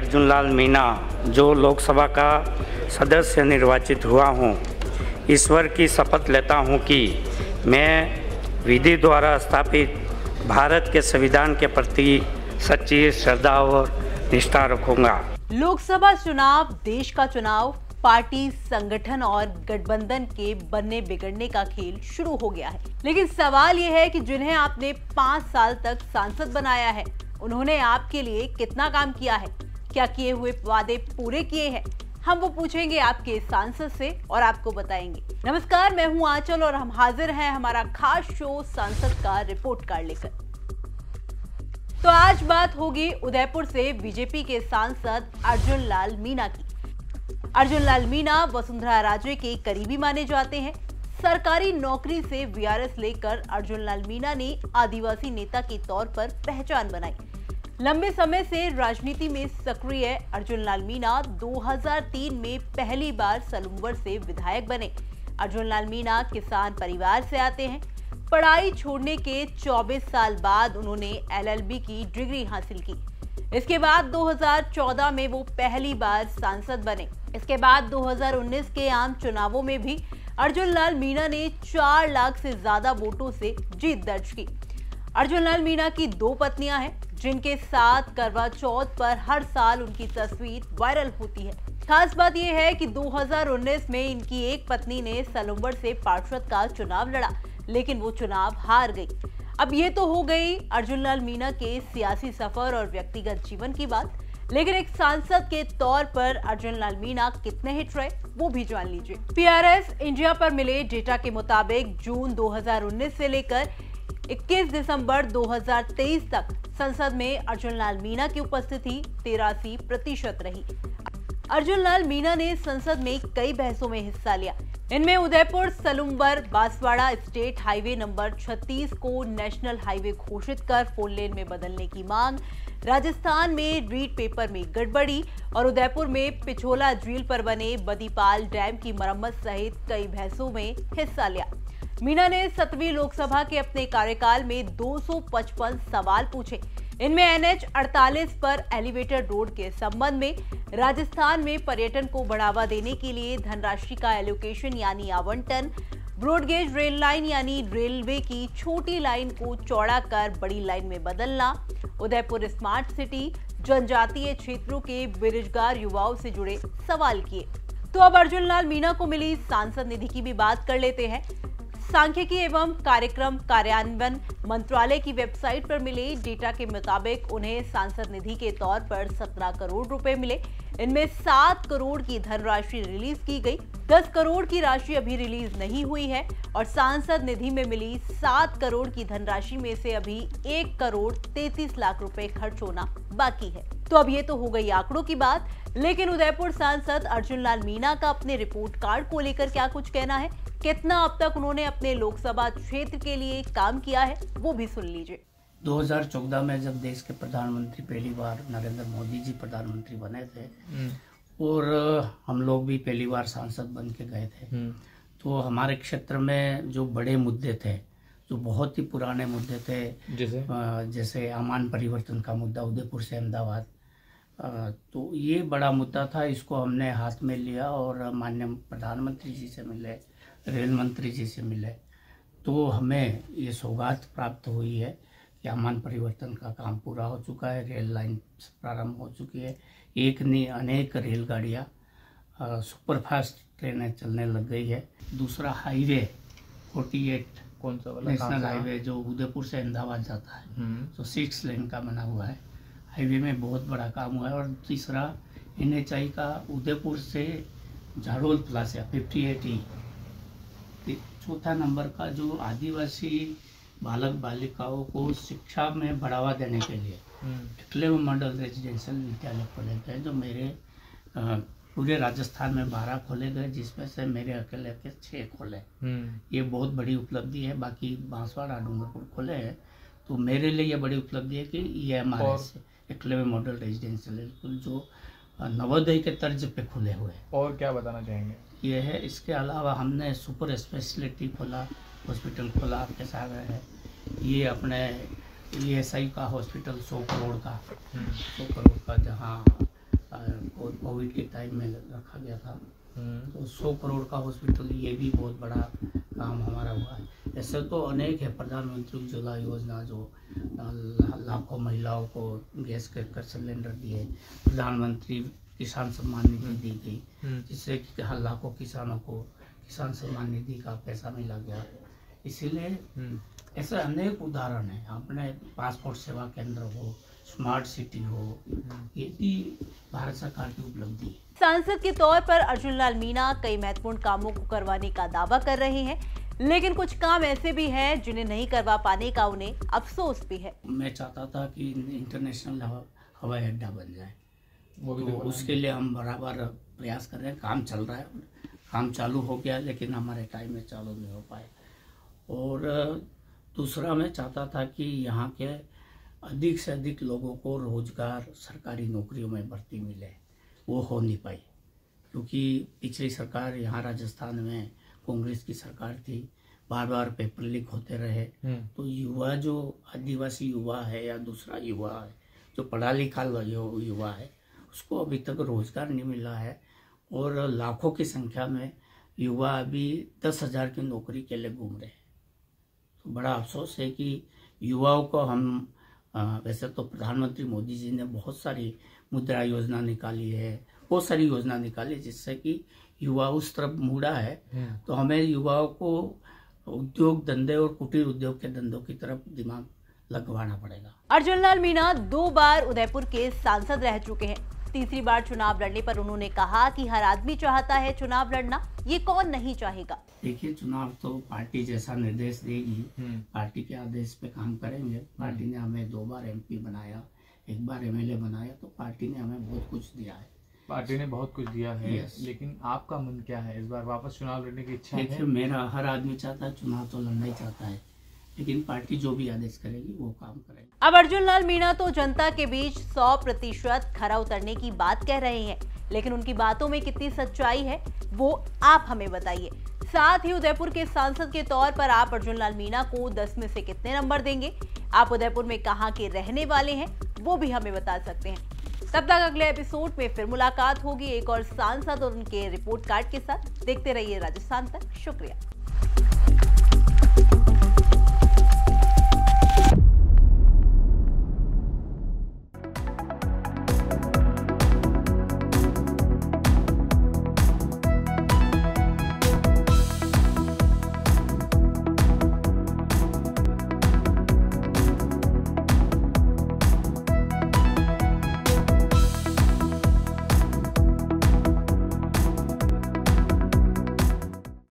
अर्जुन लाल मीना जो लोकसभा का सदस्य निर्वाचित हुआ हूँ, ईश्वर की शपथ लेता हूँ कि मैं विधि द्वारा स्थापित भारत के संविधान के प्रति सच्ची श्रद्धा और निष्ठा रखूँगा। लोकसभा चुनाव, देश का चुनाव, पार्टी, संगठन और गठबंधन के बनने बिगड़ने का खेल शुरू हो गया है। लेकिन सवाल यह है कि जिन्हें आपने पाँच साल तक सांसद बनाया है, उन्होंने आपके लिए कितना काम किया है? क्या किए हुए वादे पूरे किए हैं? हम वो पूछेंगे आपके सांसद से और आपको बताएँगे। नमस्कार, मैं हूँ आंचल और हम हाजिर हैं हमारा खास शो सांसद का रिपोर्ट कार्ड लेकर। तो आज बात होगी उदयपुर से बीजेपी के सांसद अर्जुन लाल मीना की। अर्जुन लाल मीना वसुंधरा राजे के करीबी माने जाते हैं। सरकारी नौकरी से वीआरएस लेकर अर्जुन लाल मीना ने आदिवासी नेता के तौर पर पहचान बनाई। लंबे समय से राजनीति में सक्रिय अर्जुन लाल मीना 2003 में पहली बार सलूम्बर से विधायक बने। अर्जुन लाल मीना किसान परिवार से आते हैं। पढ़ाई छोड़ने के 24 साल बाद उन्होंने एलएलबी की डिग्री हासिल की। इसके बाद 2014 में वो पहली बार सांसद बने। इसके बाद 2019 के आम चुनावों में भी अर्जुन लाल मीणा ने चार लाख से ज़्यादा वोटों से जीत दर्ज की। अर्जुन लाल मीणा की दो पत्नियाँ हैं। जिनके साथ करवा चौथ पर हर साल उनकी तस्वीर वायरल होती है। खास बात यह है कि 2019 में इनकी एक पत्नी ने सलुम्बर से पार्षद का चुनाव लड़ा, लेकिन वो चुनाव हार गई। अब ये तो हो गई अर्जुन लाल मीना के सियासी सफ़र और व्यक्तिगत जीवन की बात, लेकिन एक सांसद के तौर पर अर्जुन लाल मीणा कितने हिट रहे, वो भी जान लीजिए। पीआरएस इंडिया पर मिले डेटा के मुताबिक जून 2019 से लेकर 21 दिसंबर 2023 तक संसद में अर्जुन लाल मीणा की उपस्थिति तिरासी प्रतिशत रही। अर्जुन लाल मीणा ने संसद में कई बहसों में हिस्सा लिया। इनमें Udaipur, Salumbar, Banswara state highway number 36 को नेशनल हाईवे घोषित कर फोर लेन में बदलने की मांग, राजस्थान में रीड पेपर में गड़बड़ी और उदयपुर में पिछोला झील पर बने बदीपाल डैम की मरम्मत सहित कई बहसों में हिस्सा लिया। मीना ने सतवीं लोकसभा के अपने कार्यकाल में 255 सवाल पूछे। इनमें एनएच 48 पर एलिवेटेड रोड के संबंध में, राजस्थान में पर्यटन को बढ़ावा देने के लिए धनराशि का एलोकेशन यानी आवंटन ब्रॉडगेज रेल लाइन यानी रेलवे की छोटी लाइन को चौड़ा कर बड़ी लाइन में बदलना, उदयपुर स्मार्ट सिटी, जनजातीय क्षेत्रों के बेरोजगार युवाओं से जुड़े सवाल किए। तो अब अर्जुन लाल मीणा को मिली सांसद निधि की भी बात कर लेते हैं। सांख्यिकी एवं कार्यक्रम कार्यान्वयन मंत्रालय की वेबसाइट पर मिले डेटा के मुताबिक उन्हें सांसद निधि के तौर पर 17 करोड़ रुपए मिले। इनमें 7 करोड़ की धनराशि रिलीज़ की गई। 10 करोड़ की राशि अभी रिलीज़ नहीं हुई है और सांसद निधि में मिली 7 करोड़ की धनराशि में से अभी 1 करोड़ 33 लाख रुपए खर्च होना बाकी है। तो अब ये तो हो गई आंकड़ों की बात। लेकिन उदयपुर सांसद अर्जुन लाल मीणा का अपने रिपोर्ट कार्ड को लेकर क्या कुछ कहना है? कितना अब तक उन्होंने अपने लोकसभा क्षेत्र के लिए काम किया है वो भी सुन लीजिए। 2014 में जब देश के प्रधानमंत्री पहली बार नरेंद्र मोदी जी प्रधानमंत्री बने थे और हम लोग भी पहली बार सांसद बन के गए थे। तो हमारे क्षेत्र में जो बड़े मुद्दे थे जो बहुत ही पुराने मुद्दे थे जैसे? जैसे अमान परिवर्तन का मुद्दा उदयपुर से अहमदाबाद तो ये बड़ा मुद्दा था इसको हमने हाथ में लिया और माननीय प्रधानमंत्री जी से मिले रेल मंत्री जी से मिले तो हमें ये सौगात प्राप्त हुई है कि अमान परिवर्तन का काम पूरा हो चुका है रेल लाइन प्रारंभ हो चुकी है। एक नहीं अनेक रेलगाड़ियाँ सुपरफास्ट ट्रेनें चलने लग गई है। दूसरा हाईवे 48 कौन सा वाला नेशनल हाईवे जो उदयपुर से अहमदाबाद जाता है। हम्म, तो सिक्स लेन का बना हुआ है। हाईवे में बहुत बड़ा काम हुआ है और तीसरा एनएचआई का उदयपुर से Jhadol plaza fifty eight E चौथा नंबर का जो आदिवासी बालक बालिकाओं को शिक्षा में बढ़ावा देने के लिए हम्म, क्लेव मॉडल रेजिडेंशियल विद्यालय खोले गए जो मेरे पूरे राजस्थान में बारह खोले गए जिसमें से मेरे अकेले के छः खोले। हम्म, ये बहुत बड़ी उपलब्धि है बाकी बांसवाड़ा डूंगरपुर खोले हैं। तो मेरे लिए ये बड़ी उपलब्धि है कि ये हमारे और? में मॉडल रेजिडेंशियल स्कूल जो नवोदय के तर्ज पे खुले हुए हैं। और क्या बताना चाहेंगे? ये है इसके अलावा हमने सुपर स्पेशलिटी खोला हॉस्पिटल खोला आपके सामने है। ये अपने ई एस आई का हॉस्पिटल सौ करोड़ का। हम्म, सौ करोड़ का जहाँ कोविड के टाइम में रखा गया था। हम्म, तो सौ करोड़ का हॉस्पिटल ये भी बहुत बड़ा काम हमारा हुआ है। ऐसे तो अनेक है प्रधानमंत्री उज्ज्वला योजना जो लाखों महिलाओं को गैस के कर सिलेंडर दिए प्रधानमंत्री किसान सम्मान निधि दी गई हम्म, जिससे कि लाखों किसानों को किसान सम्मान निधि का पैसा मिला गया। इसीलिए हम्म, ऐसे अनेक उदाहरण हैं। अपने पासपोर्ट सेवा केंद्र हो स्मार्ट सिटी हो ये भी भारत सरकार की उपलब्धि है। सांसद के तौर पर अर्जुन लाल मीणा कई महत्वपूर्ण कामों को करवाने का दावा कर रहे हैं लेकिन कुछ काम ऐसे भी हैं जिन्हें नहीं करवा पाने का उन्हें अफसोस भी है। मैं चाहता था कि इंटरनेशनल हवाई अड्डा बन जाए। वो भी तो उसके लिए हम बराबर प्रयास कर रहे हैं। काम चल रहा है काम चालू हो गया लेकिन हमारे टाइम में चालू नहीं हो पाए और दूसरा मैं चाहता था कि यहाँ के अधिक से अधिक लोगों को रोज़गार सरकारी नौकरियों में भर्ती मिले वो हो नहीं पाई। क्योंकि पिछली सरकार यहाँ राजस्थान में कांग्रेस की सरकार थी बार बार पेपर लीक होते रहे। हम्म, तो युवा जो आदिवासी युवा है या दूसरा युवा है जो पढ़ा लिखा युवा है उसको अभी तक रोज़गार नहीं मिला है। और लाखों की संख्या में युवा अभी दस हज़ार की नौकरी के लिए घूम रहे हैं। तो बड़ा अफसोस है कि युवाओं को हम वैसे तो प्रधानमंत्री मोदी जी ने बहुत सारी मुद्रा योजना निकाली है बहुत सारी योजना निकाली जिससे कि युवा उस तरफ़ मुड़ा है। हम्म, तो हमें युवाओं को उद्योग धंधे और कुटीर उद्योग के धंधों की तरफ़ दिमाग लगवाना पड़ेगा। अर्जुन लाल मीणा दो बार उदयपुर के सांसद रह चुके हैं। तीसरी बार चुनाव लड़ने पर उन्होंने कहा कि हर आदमी चाहता है चुनाव लड़ना ये कौन नहीं चाहेगा? देखिए चुनाव तो पार्टी जैसा निर्देश देगी। हम्म, पार्टी के आदेश पे काम करेंगे। पार्टी ने हमें दो बार एमपी बनाया एक बार एमएलए बनाया तो पार्टी ने हमें बहुत कुछ दिया है। पार्टी ने बहुत कुछ दिया है Yes. लेकिन आपका मन क्या है? इस बार वापस चुनाव लड़ने की इच्छा है? मेरा हर आदमी चाहता है चुनाव तो लड़ना ही चाहता है। लेकिन पार्टी जो भी आदेश करेगी, वो काम करेगी। अब अर्जुन लाल मीणा तो जनता के बीच 100 प्रतिशत खरा उतरने की बात कह रहे हैं, लेकिन उनकी बातों में कितनी सच्चाई है, वो आप हमें बताइए। साथ ही उदयपुर के सांसद के तौर पर आप अर्जुन लाल मीणा को 10 में से कितने नंबर देंगे? आप उदयपुर में कहाँ के रहने वाले हैं, वो भी हमें बता सकते हैं। तब तक अगले एपिसोड में फिर मुलाकात होगी एक और सांसद और उनके रिपोर्ट कार्ड के साथ। देखते रहिए राजस्थान तक शुक्रिया।